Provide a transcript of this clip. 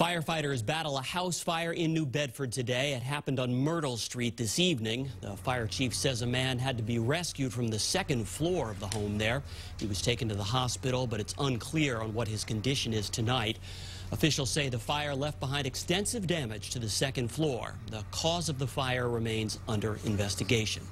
Firefighters battle a house fire in New Bedford today. It happened on Myrtle Street this evening. The fire chief says a man had to be rescued from the second floor of the home there. He was taken to the hospital, but it's unclear on what his condition is tonight. Officials say the fire left behind extensive damage to the second floor. The cause of the fire remains under investigation.